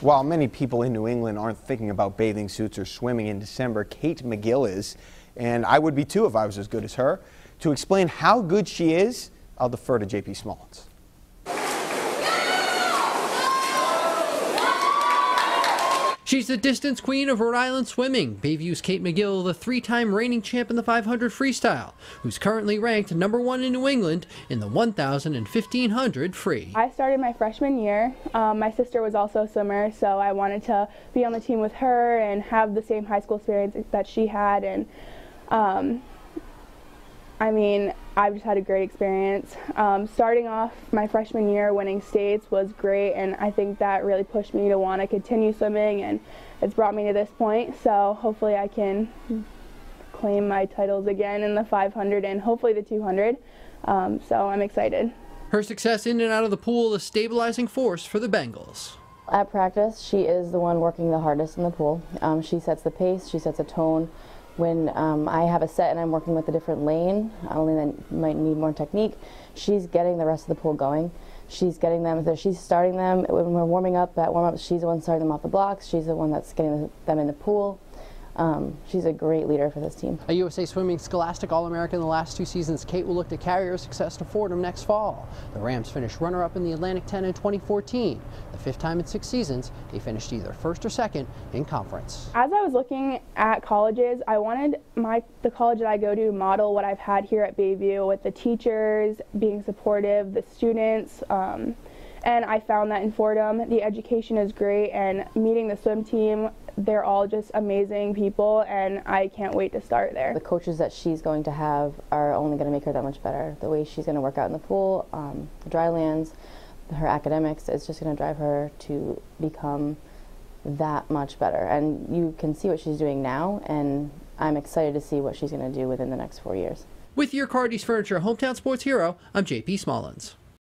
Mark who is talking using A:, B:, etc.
A: While many people in New England aren't thinking about bathing suits or swimming in December, Kate Magill is, and I would be too if I was as good as her. To explain how good she is, I'll defer to JP Smallins.
B: She's the distance queen of Rhode Island swimming. Bayview's Kate Magill, the three-time reigning champ in the 500 freestyle, who's currently ranked number one in New England in the 1,000 and 1,500 free.
C: I started my freshman year. Um, my sister was also a swimmer, so I wanted to be on the team with her and have the same high school experience that she had. And um, I mean, I've just had a great experience. Um, starting off my freshman year, winning states was great, and I think that really pushed me to want to continue swimming, and it's brought me to this point. So hopefully, I can claim my titles again in the 500 and hopefully the 200. Um, so I'm excited.
B: Her success in and out of the pool is stabilizing force for the Bengals.
D: At practice, she is the one working the hardest in the pool. Um, she sets the pace, she sets a tone when um, I have a set and I'm working with a different lane, only then might need more technique, she's getting the rest of the pool going. She's getting them, she's starting them, when we're warming up at warm up, she's the one starting them off the blocks, she's the one that's getting them in the pool. Um, she's a great leader for this team.
B: A USA Swimming Scholastic All-American in the last two seasons, Kate will look to carry her success to Fordham next fall. The Rams finished runner-up in the Atlantic 10 in 2014. The fifth time in six seasons, they finished either first or second in conference.
C: As I was looking at colleges, I wanted my the college that I go to model what I've had here at Bayview with the teachers being supportive, the students. Um, and I found that in Fordham, the education is great, and meeting the swim team, they're all just amazing people, and I can't wait to start there.
D: The coaches that she's going to have are only going to make her that much better. The way she's going to work out in the pool, um, the dry lands, her academics, is just going to drive her to become that much better. And you can see what she's doing now, and I'm excited to see what she's going to do within the next four years.
B: With your Cardi's Furniture Hometown Sports Hero, I'm JP Smallins.